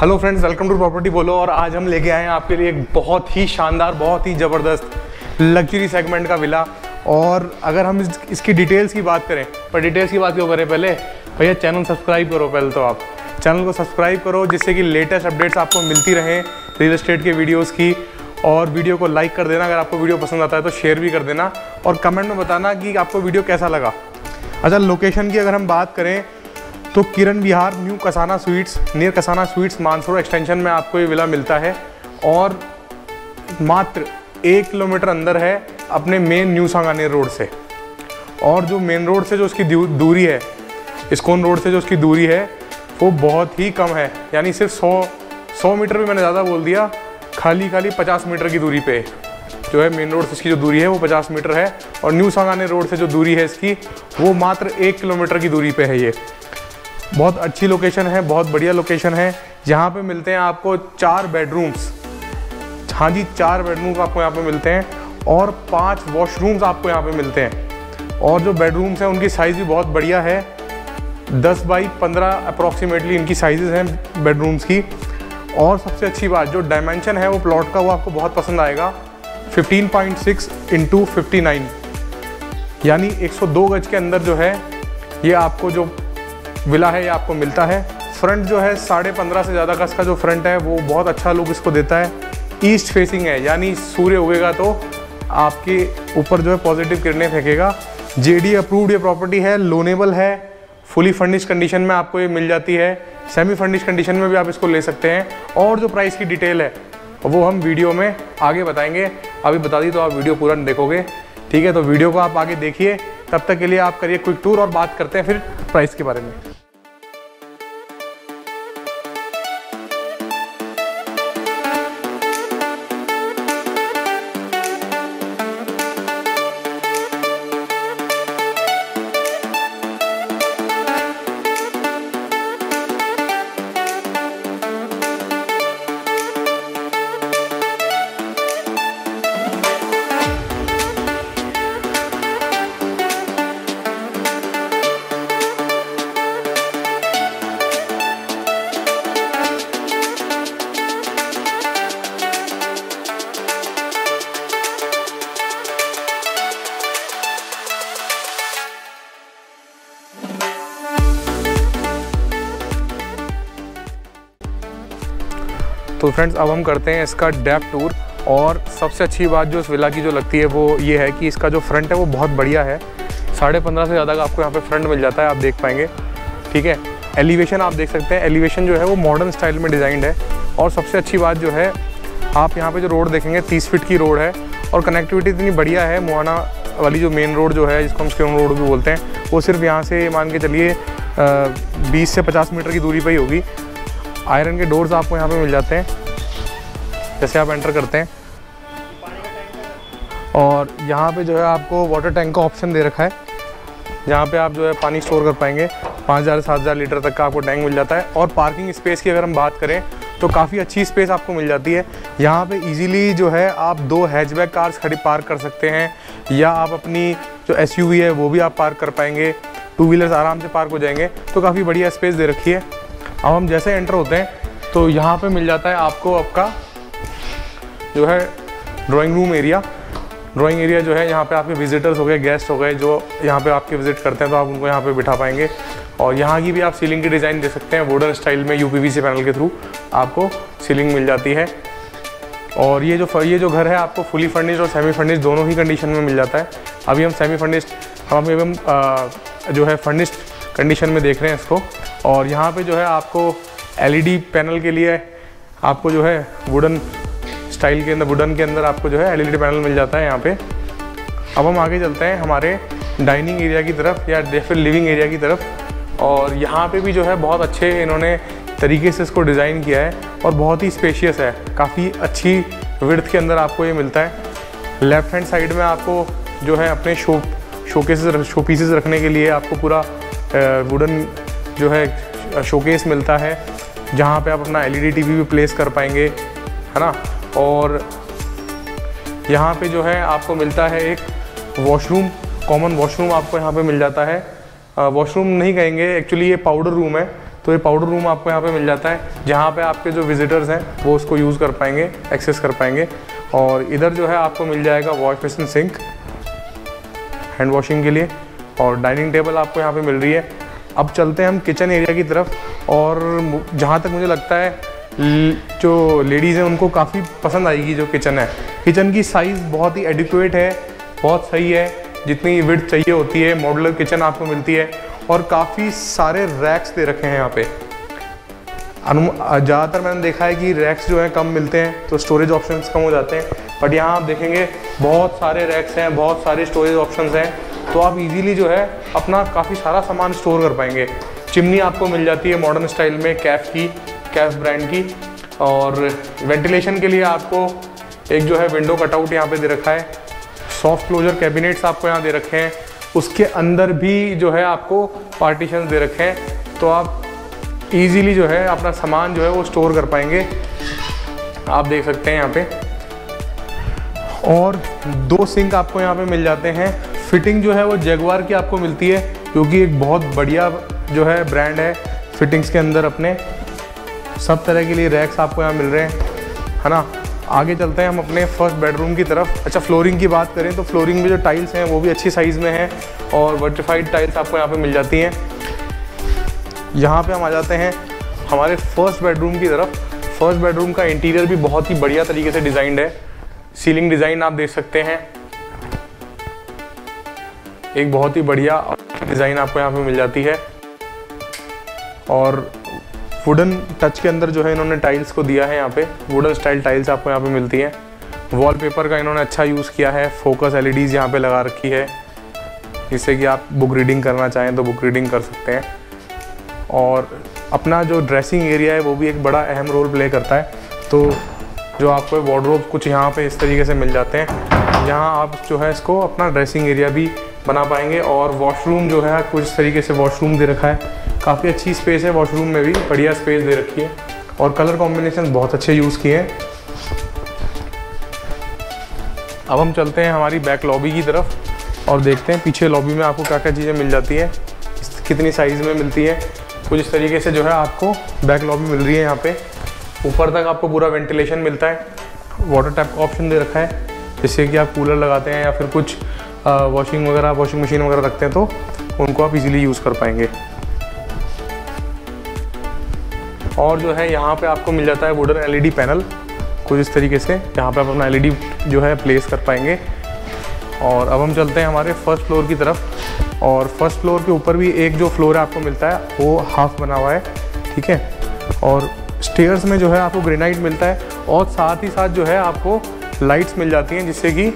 Hello friends welcome to property बोलो और आज हम लेके आए हैं आपके लिए एक बहुत ही शानदार बहुत ही ज़बरदस्त लग्जरी सेगमेंट का विला और अगर हम इस, इसकी डिटेल्स की बात करें पर डिटेल्स की बात क्यों करें पहले? भैया चैनल सब्सक्राइब करो पहले तो आप। चैनल को सब्सक्राइब करो जिससे कि लेटेस्ट अपडेट्स आपको मिलती रहें रियल इस्टेट के वीडियोज़ की और वीडियो को लाइक कर देना। अगर आपको वीडियो पसंद आता है तो शेयर भी कर देना और कमेंट में बताना कि आपको वीडियो कैसा लगा। अच्छा लोकेशन की अगर हम बात करें तो Kiran Vihar, new Kasana sweets, near Kasana sweets Mansarovar extension में आपको ये विला मिलता है। और मात्र एक किलोमीटर अंदर है अपने मेन न्यू सांगानेर रोड से। और जो मेन रोड से जो उसकी दूरी है, इस्कॉन रोड से जो उसकी दूरी है, वो बहुत ही कम है। यानी सिर्फ़ सौ सौ मीटर भी मैंने ज़्यादा बोल दिया खाली खाली पचास मीटर की दूरी पे। जो है मेन रोड से इसकी जो दूरी है, वो पचास मीटर है। और न्यू सांगाने रोड से जो दूरी है इसकी, वो मात्र एक किलोमीटर की दूरी पे है ये। बहुत अच्छी लोकेशन है, बहुत बढ़िया लोकेशन है। यहाँ पे मिलते हैं आपको चार बेडरूम्स हाँ जी, चार बेडरूम्स आपको यहाँ पे मिलते हैं और पाँच वॉशरूम्स आपको यहाँ पे मिलते हैं। और जो बेडरूम्स हैं, उनकी साइज़ भी बहुत बढ़िया है। 10 बाई 15 अप्रॉक्सीमेटली इनकी साइजेस हैं बेडरूम्स की। और सबसे अच्छी बात, जो डायमेंशन है, वो प्लॉट का वो आपको बहुत पसंद आएगा। 15.6 पॉइंट सिक्स इंटू यानी 102 गज के अंदर जो है, ये आपको जो विला है ये आपको मिलता है। फ्रंट जो है, साढ़े पंद्रह से ज़्यादा गज का जो फ्रंट है, वो बहुत अच्छा लुक इसको देता है। ईस्ट फेसिंग है, यानी सूर्य उगेगा तो आपके ऊपर जो है पॉजिटिव किरणें फेंकेगा। जेडी अप्रूव्ड ये प्रॉपर्टी है लोनेबल है। फुली फर्निश कंडीशन में आपको ये मिल जाती है। सेमी फर्निश कंडीशन में भी आप इसको ले सकते हैं। और जो प्राइस की डिटेल है, वो हम वीडियो में आगे बताएँगे। अभी बता दी तो आप वीडियो पूरा देखोगे। ठीक है तो वीडियो को आप आगे देखिए। तब तक के लिए आप करिए क्विक टूर और बात करते हैं फिर प्राइस के बारे में। फ्रेंड्स अब हम करते हैं इसका डेप टूर और सबसे अच्छी बात जो इस विला की जो लगती है वो ये है कि इसका जो फ्रंट है वो बहुत बढ़िया है। साढ़े पंद्रह से ज़्यादा का आपको यहाँ पे फ्रंट मिल जाता है, आप देख पाएँगे। ठीक है? एलिवेशन आप देख सकते हैं। एलिवेशन जो है वो मॉडर्न स्टाइल में डिज़ाइंड है और सबसे अच्छी बात जो है, आप यहाँ पे जो रोड देखेंगे, तीस फीट की रोड है और कनेक्टिविटी इतनी बढ़िया है मोहाना वाली जो मेन रोड जो है, जिसको हम स्टेम रोड भी बोलते हैं, वो सिर्फ़ यहाँ से मान के चलिए बीस से पचास मीटर की दूरी पर ही होगी। आयरन के डोर्स आपको यहाँ पर मिल जाते हैं। जैसे आप एंटर करते हैं। और यहाँ पे जो है आपको वाटर टैंक का ऑप्शन दे रखा है। जहाँ पे आप जो है पानी स्टोर कर पाएँगे। पाँच हज़ार, सात हज़ार लीटर तक का आपको टैंक मिल जाता है। और पार्किंग स्पेस की अगर हम बात करें तो काफ़ी अच्छी स्पेस आपको मिल जाती है। यहाँ पे इजीली जो है आप दो हैचबैक कार्स खड़ी पार्क कर सकते हैं। या आप अपनी जो एसयूवी है, वो भी आप पार्क कर पाएँगे। टू व्हीलर्स आराम से पार्क हो जाएँगे। तो काफ़ी बढ़िया स्पेस दे रखी है। अब हम जैसे एंटर होते हैं तो यहाँ पे मिल जाता है आपको आपका जो है drawing room area drawing area जो है यहाँ पे आपके विजिटर्स हो गए गेस्ट हो गए, जो यहाँ पे आपके विज़िट करते हैं तो आप उनको यहाँ पे बिठा पाएँगे। और यहाँ की भी आप सीलिंग की डिज़ाइन दे सकते हैं वुडन स्टाइल में यू पैनल के थ्रू आपको सीलिंग मिल जाती है। और ये जो ये जो घर है, आपको फुली फर्निश्ड और सेमी फर्निश्ड दोनों ही कंडीशन में मिल जाता है। अभी हम सेमी फर्निश्ड हम हम जो है फर्निश्ड कंडीशन में देख रहे हैं इसको। और यहाँ पे जो है आपको एलईडी पैनल के लिए आपको जो है वुडन स्टाइल के अंदर वुडन के अंदर आपको जो है एलईडी पैनल मिल जाता है यहाँ पे। अब हम आगे चलते हैं हमारे डाइनिंग एरिया की तरफ़ या फिर लिविंग एरिया की तरफ़। और यहाँ पे भी जो है बहुत अच्छे इन्होंने तरीके से इसको डिज़ाइन किया है और बहुत ही स्पेशियस है। काफ़ी अच्छी विर्थ के अंदर आपको ये मिलता है। लेफ़्ट हैंड साइड में आपको जो है अपने शो शोकेसेस शो पीसेस रखने के लिए आपको पूरा वुडन जो है शोकेस मिलता है। जहाँ पे आप अपना एलईडी टीवी भी प्लेस कर पाएँगे, है ना? और यहाँ पे जो है आपको मिलता है एक वॉशरूम कॉमन वॉशरूम आपको यहाँ पे मिल जाता है। वॉशरूम नहीं कहेंगे एक्चुअली ये पाउडर रूम है तो ये पाउडर रूम आपको यहाँ पे मिल जाता है, जहाँ पे आपके जो विजिटर्स हैं, वो उसको यूज़ कर पाएँगे एक्सेस कर पाएँगे। और इधर जो है आपको मिल जाएगा wash basin sink hand washing के लिए, और डाइनिंग टेबल आपको यहाँ पे मिल रही है। अब चलते हैं हम किचन एरिया की तरफ़, और जहाँ तक मुझे लगता है जो लेडीज़ हैं, उनको काफ़ी पसंद आएगी जो किचन है। किचन की साइज़ बहुत ही एडिकुएट है, बहुत सही है। जितनी विड चाहिए होती है मॉडलर किचन आपको मिलती है। और काफ़ी सारे रैक्स दे रखे हैं यहाँ पे। ज़्यादातर मैंने देखा है कि रैक्स जो हैं कम मिलते हैं तो स्टोरेज ऑप्शंस कम हो जाते हैं। बट यहाँ आप देखेंगे, बहुत सारे रैक्स हैं, बहुत सारे स्टोरेज ऑप्शंस हैं। तो आप इजीली जो है, अपना काफ़ी सारा सामान स्टोर कर पाएँगे। चिमनी आपको मिल जाती है मॉडर्न स्टाइल में कैफ की। कैफ ब्रांड की। और वेंटिलेशन के लिए आपको एक जो है विंडो कटआउट यहाँ पे दे रखा है। सॉफ्ट क्लोजर कैबिनेट्स आपको यहाँ दे रखे हैं। उसके अंदर भी जो है आपको पार्टीशन दे रखे हैं। तो आप इजीली जो है अपना सामान जो है वो स्टोर कर पाएँगे। आप देख सकते हैं यहाँ पे। और दो सिंक आपको यहाँ पे मिल जाते हैं। फिटिंग जो है वो जेगवार की आपको मिलती है क्योंकि एक बहुत बढ़िया जो है ब्रांड है फिटिंग्स के अंदर अपने। सब तरह के लिए रैक्स आपको यहाँ मिल रहे हैं, है ना? आगे चलते हैं हम अपने फ़र्स्ट बेडरूम की तरफ़। अच्छा फ्लोरिंग की बात करें तो फ्लोरिंग में जो टाइल्स हैं, वो भी अच्छी साइज़ में हैं और वर्टिफाइड टाइल्स आपको यहाँ पे मिल जाती हैं। यहाँ पे हम आ जाते हैं हमारे फ़र्स्ट बेडरूम की तरफ़। फ़र्स्ट बेडरूम का इंटीरियर भी बहुत ही बढ़िया तरीके से डिज़ाइंड है। सीलिंग डिज़ाइन आप देख सकते हैं। एक बहुत ही बढ़िया डिज़ाइन आपको यहाँ पे मिल जाती है। और वुडन टच के अंदर जो है इन्होंने टाइल्स को दिया है यहाँ पे। वुडन स्टाइल टाइल्स आपको यहाँ पे मिलती हैं। वॉलपेपर का इन्होंने अच्छा यूज़ किया है। फोकस एल एलईडीज़ यहाँ पे लगा रखी है। जिससे कि आप बुक रीडिंग करना चाहें तो बुक रीडिंग कर सकते हैं। और अपना जो ड्रेसिंग एरिया है वो भी एक बड़ा अहम रोल प्ले करता है। तो जो आपको वार्ड्रोब कुछ यहाँ पे इस तरीके से मिल जाते हैं। यहाँ आप जो है इसको अपना ड्रेसिंग एरिया भी बना पाएँगे और वॉशरूम जो है कुछ तरीके से वॉशरूम दे रखा है। काफ़ी अच्छी स्पेस है वॉशरूम में भी, बढ़िया स्पेस दे रखी है। और कलर कॉम्बिनेशन बहुत अच्छे यूज़ किए हैं। अब हम चलते हैं हमारी बैक लॉबी की तरफ़ और देखते हैं पीछे लॉबी में आपको क्या क्या चीज़ें मिल जाती है कितनी साइज़ में मिलती है। कुछ इस तरीके से जो है आपको बैक लॉबी मिल रही है यहाँ पे। ऊपर तक आपको पूरा वेंटिलेशन मिलता है। वाटर टैप का ऑप्शन दे रखा है, जिससे कि आप कूलर लगाते हैं या फिर कुछ वॉशिंग वगैरह वॉशिंग मशीन वगैरह रखते हैं तो उनको आप इजीली यूज़ कर पाएँगे। और जो है यहाँ पे आपको मिल जाता है वुडन एलईडी पैनल। कुछ इस तरीके से। यहाँ पे आप अपना एलईडी जो है प्लेस कर पाएँगे। और अब हम चलते हैं हमारे फ़र्स्ट फ्लोर की तरफ़। और फ़र्स्ट फ्लोर के ऊपर भी एक जो फ्लोर है आपको मिलता है, वो हाफ़ बना हुआ है। ठीक है? और स्टेयर्स में जो है आपको ग्रेनाइट मिलता है और साथ ही साथ जो है आपको लाइट्स मिल जाती हैं, जिससे कि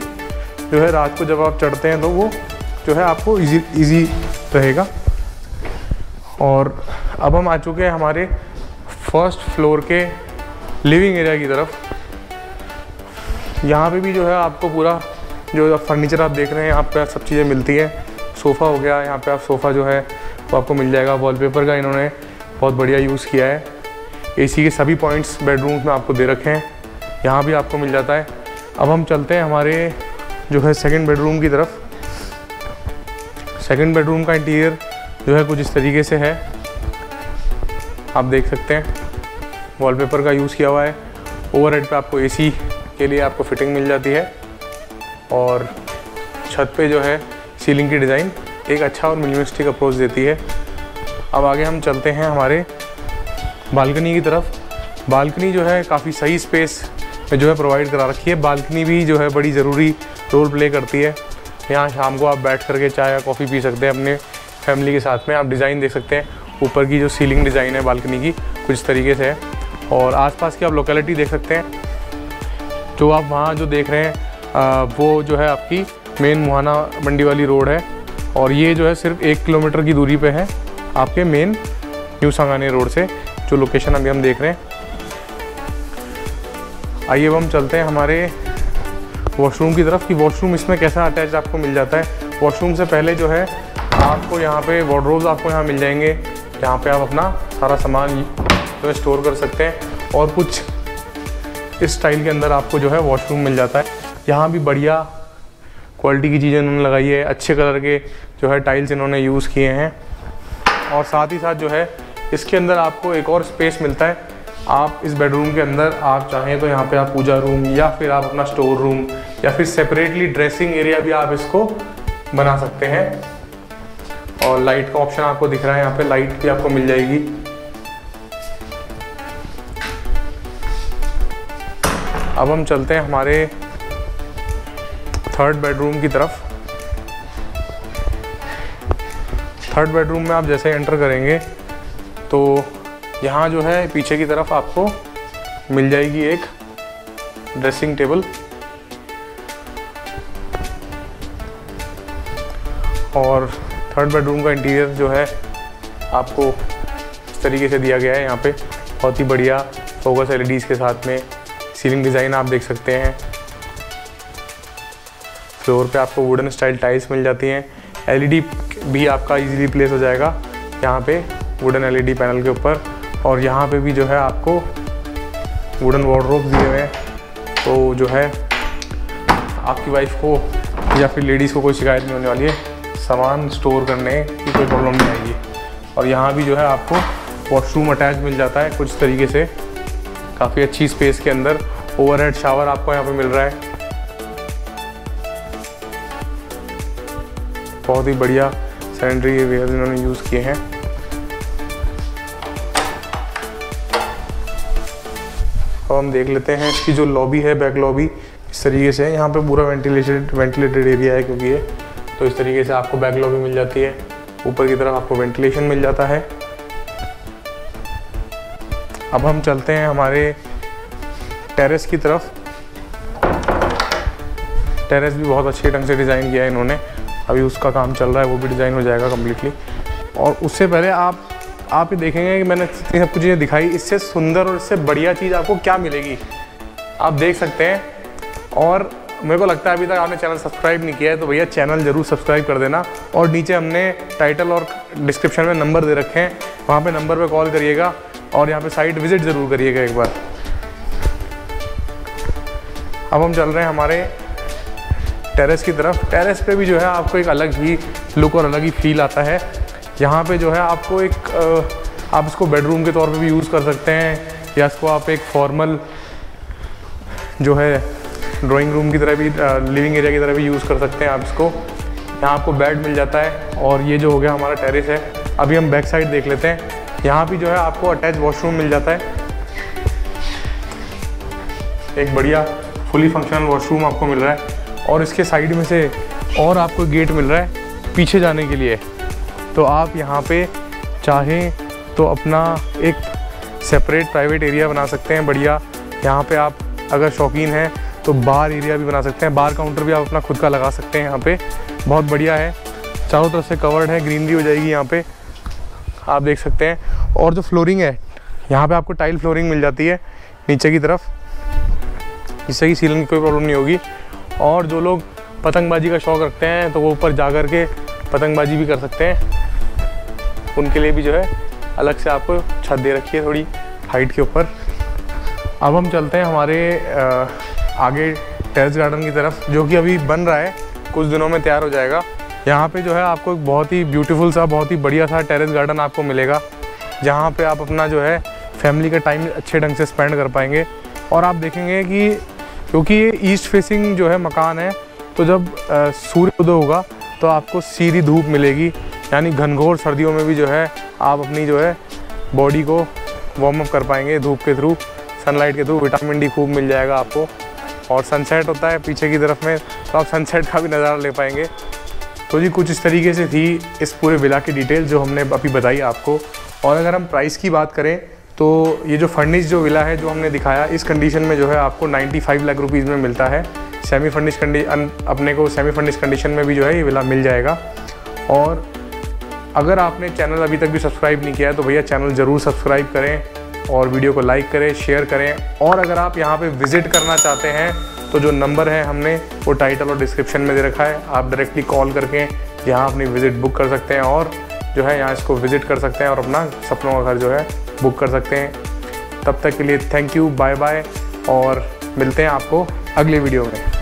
जो है रात को जब आप चढ़ते हैं तो वो जो है आपको इजी इजी रहेगा। और अब हम आ चुके हैं हमारे फ़र्स्ट फ्लोर के लिविंग एरिया की तरफ़। यहाँ पे भी जो है आपको पूरा जो फर्नीचर आप देख रहे हैं, यहाँ पे सब चीज़ें मिलती हैं। सोफ़ा हो गया, यहाँ पे आप सोफ़ा जो है वो आपको मिल जाएगा। वॉलपेपर का इन्होंने बहुत बढ़िया यूज़ किया है। एसी के सभी पॉइंट्स बेडरूम में आपको दे रखे हैं। यहाँ भी आपको मिल जाता है। अब हम चलते हैं हमारे जो है सेकेंड बेडरूम की तरफ़। सेकेंड बेडरूम का इंटीरियर जो है कुछ इस तरीके से है। आप देख सकते हैं। वॉलपेपर का यूज़ किया हुआ है। ओवर पर आपको एसी के लिए आपको फिटिंग मिल जाती है। और छत पे जो है सीलिंग की डिज़ाइन एक अच्छा और मिनिमलिस्टिक अप्रोच देती है। अब आगे हम चलते हैं हमारे बालकनी की तरफ़। बालकनी जो है काफ़ी सही स्पेस जो है प्रोवाइड करा रखी है। बालकनी भी जो है बड़ी ज़रूरी रोल प्ले करती है। यहाँ शाम को आप बैठ करके चाय या कॉफ़ी पी सकते हैं अपने फैमिली के साथ में। आप डिज़ाइन देख सकते हैं। ऊपर की जो सीलिंग डिज़ाइन है बालकनी की कुछ तरीके से है। और आसपास की आप लोकेलिटी देख सकते हैं। जो आप वहाँ जो देख रहे हैं आ, वो जो है आपकी मेन मुहाना मंडी वाली रोड है। और ये जो है सिर्फ़ एक किलोमीटर की दूरी पे है आपके मेन न्यू संगाने रोड से जो लोकेशन अभी हम देख रहे हैं। आइए अब हम चलते हैं हमारे वॉशरूम की तरफ़ कि वॉशरूम इसमें कैसा अटैच आपको मिल जाता है। वॉशरूम से पहले जो है आपको यहाँ पे वार्ड्रोब्स आपको यहाँ मिल जाएँगे जहाँ पे आप अपना सारा सामान तो स्टोर कर सकते हैं और कुछ इस स्टाइल के अंदर आपको जो है वॉशरूम मिल जाता है। यहाँ भी बढ़िया क्वालिटी की चीज़ें इन्होंने लगाई है, अच्छे कलर के जो है टाइल्स इन्होंने यूज़ किए हैं। और साथ ही साथ जो है इसके अंदर आपको एक और स्पेस मिलता है। आप इस बेडरूम के अंदर आप चाहें तो यहाँ पे आप पूजा रूम या फिर आप अपना स्टोर रूम या फिर सेपरेटली ड्रेसिंग एरिया भी आप इसको बना सकते हैं। और लाइट का ऑप्शन आपको दिख रहा है, यहाँ पे लाइट भी आपको मिल जाएगी। अब हम चलते हैं हमारे थर्ड बेडरूम की तरफ़। थर्ड बेडरूम में आप जैसे एंटर करेंगे तो यहाँ जो है पीछे की तरफ़ आपको मिल जाएगी एक ड्रेसिंग टेबल और थर्ड बेडरूम का इंटीरियर जो है आपको इस तरीके से दिया गया है यहाँ पे। बहुत ही बढ़िया फोकस एलईडीज़ के साथ में। सीलिंग डिज़ाइन आप देख सकते हैं। फ्लोर पे आपको वुडन स्टाइल टाइल्स मिल जाती हैं। एलईडी भी आपका इजीली प्लेस हो जाएगा यहाँ पे वुडन एलईडी पैनल के ऊपर। और यहाँ पे भी जो है आपको वुडन वार्ड्रोब दिए हुए हैं। तो जो है आपकी वाइफ को या फिर लेडीज़ को कोई शिकायत नहीं होने वाली है। सामान स्टोर करने की कोई प्रॉब्लम नहीं आएगी। और यहाँ भी जो है आपको वॉशरूम अटैच मिल जाता है कुछ तरीके से। काफ़ी अच्छी स्पेस के अंदर ओवरहेड शावर आपको यहाँ पे मिल रहा है। बहुत ही बढ़िया सैनिटरी वेयर इन्होंने यूज़ किए हैं। अब हम देख लेते हैं इसकी जो लॉबी है बैक लॉबी इस तरीके से यहाँ पे पूरा वेंटिलेटेड वेंटिलेटेड एरिया है क्योंकि ये तो इस तरीके से आपको बैक लॉबी मिल जाती है। ऊपर की तरफ़ आपको वेंटिलेशन मिल जाता है। अब हम चलते हैं हमारे टेरेस की तरफ़। टेरेस भी बहुत अच्छे ढंग से डिज़ाइन किया है इन्होंने। अभी उसका काम चल रहा है, वो भी डिज़ाइन हो जाएगा कम्प्लीटली और उससे पहले आप आप ये देखेंगे कि मैंने सब कुछ चीज़ें दिखाई। इससे सुंदर और इससे बढ़िया चीज़ आपको क्या मिलेगी? आप देख सकते हैं। और मेरे को लगता है अभी तक आपने चैनल सब्सक्राइब नहीं किया है तो भैया चैनल ज़रूर सब्सक्राइब कर देना। और नीचे हमने टाइटल और डिस्क्रिप्शन में नंबर दे रखे हैं। वहाँ पे नंबर पे कॉल करिएगा। और यहाँ पे साइट विज़िट ज़रूर करिएगा एक बार। अब हम चल रहे हैं हमारे टेरेस की तरफ़। टेरेस पे भी जो है आपको एक अलग ही लुक और अलग ही फील आता है। यहाँ पे जो है आपको एक आप इसको बेडरूम के तौर पे भी यूज़ कर सकते हैं या इसको आप एक फॉर्मल जो है ड्राइंग रूम की तरह भी लिविंग एरिया की तरह भी यूज़ कर सकते हैं आप इसको। यहाँ आपको बेड मिल जाता है और ये जो हो गया हमारा टेरेस है। अभी हम बैक साइड देख लेते हैं। यहाँ भी जो है आपको अटैच वॉशरूम मिल जाता है। एक बढ़िया फुली फंक्शनल वॉशरूम आपको मिल रहा है। और इसके साइड में से और आपको गेट मिल रहा है पीछे जाने के लिए। तो आप यहाँ पे चाहें तो अपना एक सेपरेट प्राइवेट एरिया बना सकते हैं, बढ़िया। यहाँ पे आप अगर शौकीन हैं तो बार एरिया भी बना सकते हैं। बार काउंटर भी आप अपना खुद का लगा सकते हैं यहाँ पे। बहुत बढ़िया है। चारों तरफ़ से कवर्ड है ग्रीनरी हो जाएगी यहाँ पे। आप देख सकते हैं। और जो फ्लोरिंग है, यहाँ पे आपको टाइल फ्लोरिंग मिल जाती है, नीचे की तरफ़। इससे कि सीलिंग की कोई प्रॉब्लम नहीं होगी। और जो लोग पतंगबाजी का शौक़ रखते हैं तो वो ऊपर जा कर के पतंगबाजी भी कर सकते हैं। उनके लिए भी जो है, अलग से आपको छत दे रखी है थोड़ी हाइट के ऊपर। अब हम चलते हैं हमारे आगे टेरेस गार्डन की तरफ़, जो कि अभी बन रहा है, कुछ दिनों में तैयार हो जाएगा। यहाँ पे जो है आपको एक बहुत ही ब्यूटीफुल सा, बहुत ही बढ़िया सा टेरेस गार्डन आपको मिलेगा, जहाँ पे आप अपना जो है फैमिली का टाइम अच्छे ढंग से स्पेंड कर पाएँगे। और आप देखेंगे कि क्योंकि ये ईस्ट फेसिंग जो है मकान है तो जब सूर्य उदय होगा तो आपको सीधी धूप मिलेगी। यानी घनघोर सर्दियों में भी जो है आप अपनी जो है बॉडी को वार्म अप कर पाएँगे धूप के थ्रू सनलाइट के थ्रू विटामिन डी खूब मिल जाएगा आपको। और सनसेट होता है पीछे की तरफ़ में तो आप सनसेट का भी नज़ारा ले पाएँगे। तो जी, कुछ इस तरीके से थी इस पूरे विला की डिटेल जो हमने अभी बताई आपको। और अगर हम प्राइस की बात करें तो ये जो फर्निश जो विला है, जो हमने दिखाया, इस कंडीशन में जो है आपको 95 लाख रुपीज़ में मिलता है। सेमी फर्निश कंडीशन अपने को सेमी फर्निश कंडीशन में भी जो है ये विला मिल जाएगा। और अगर आपने चैनल अभी तक भी सब्सक्राइब नहीं किया है तो भैया चैनल ज़रूर सब्सक्राइब करें और वीडियो को लाइक करें शेयर करें। और अगर आप यहाँ पे विज़िट करना चाहते हैं तो जो नंबर है हमने वो टाइटल और डिस्क्रिप्शन में दे रखा है। आप डायरेक्टली कॉल करके यहाँ अपनी विज़िट बुक कर सकते हैं और जो है यहाँ इसको विज़िट कर सकते हैं और अपना सपनों का घर जो है बुक कर सकते हैं। तब तक के लिए थैंक यू बाय बाय और मिलते हैं आपको अगले वीडियो में।